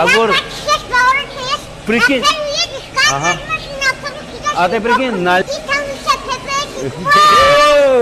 Agora, por que? Até porque não.